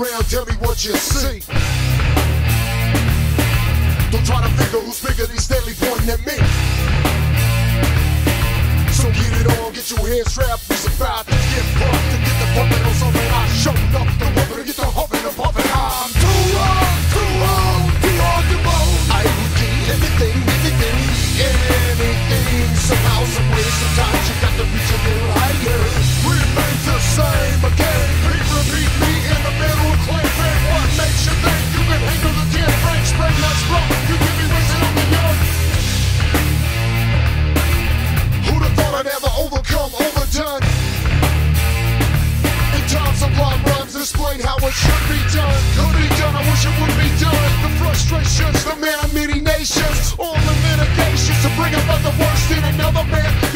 what you see. Don't try to figure who's bigger, they steadily pointing at me. So get it on, get your hands strapped, it's about to get bumped to get the bumping on something. I showed up the bumping to get the humping and bumping. I'm too old, too old, too hard to mold. I would do anything, anything, anything. Somehow, some way, sometimes you got to reach a little higher. About the worst in another man.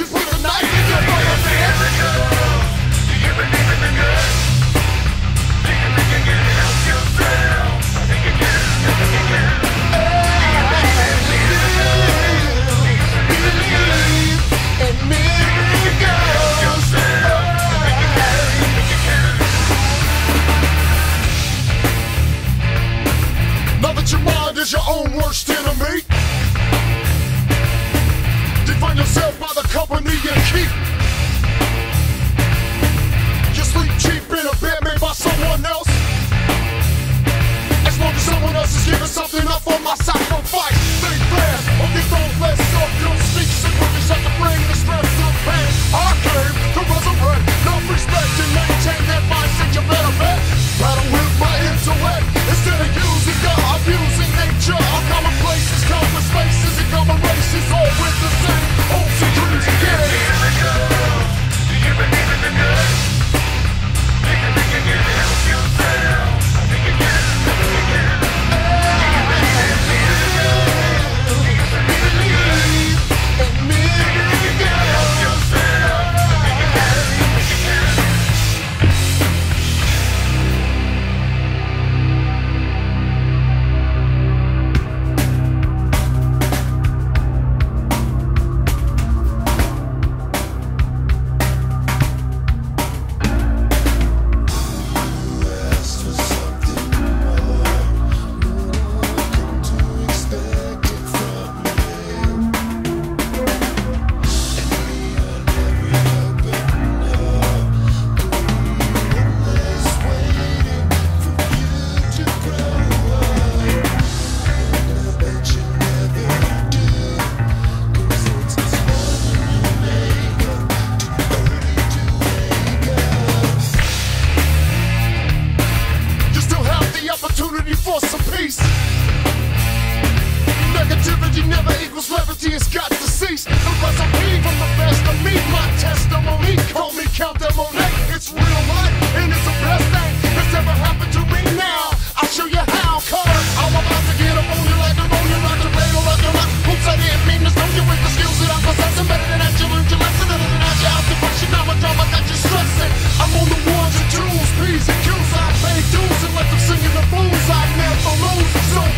cheap. You sleep cheap in a bed made by someone else. As long as someone else is giving something up for my sacrifice.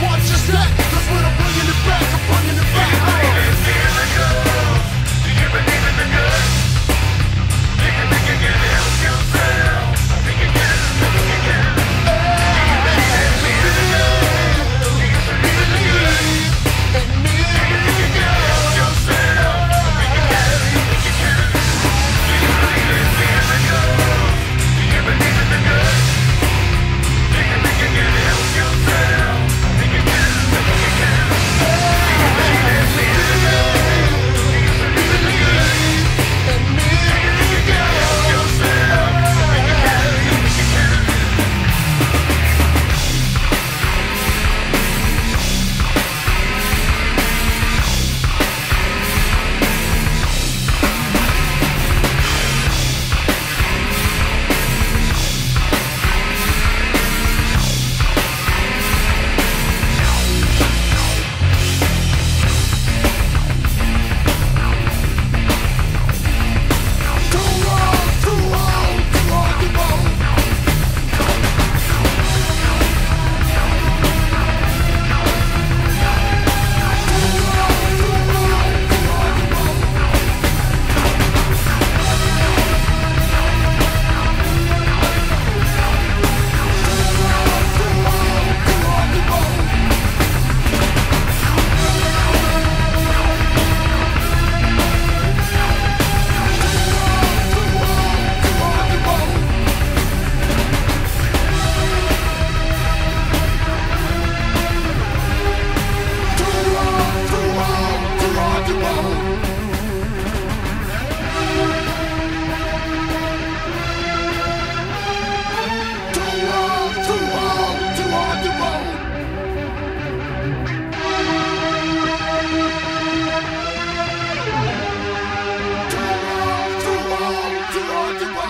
Watch your step.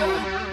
Yeah.